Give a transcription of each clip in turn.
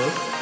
Even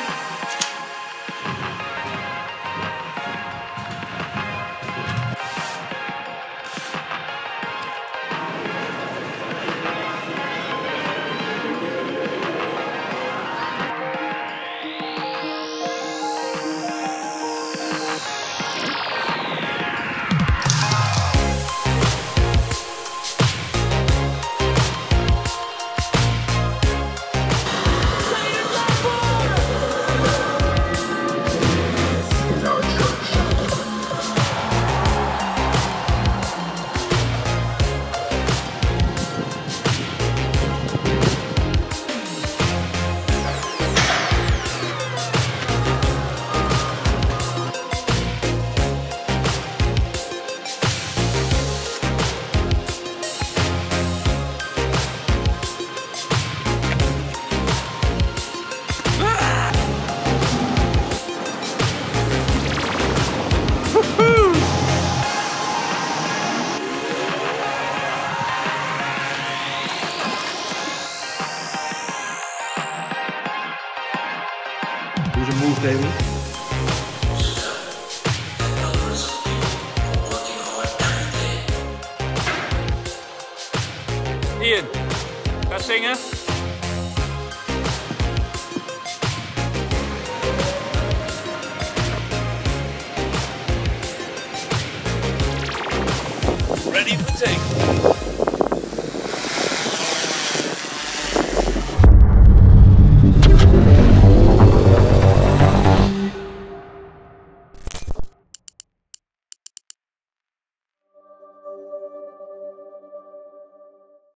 Good move, David. Ian, Basinger. Ready for take.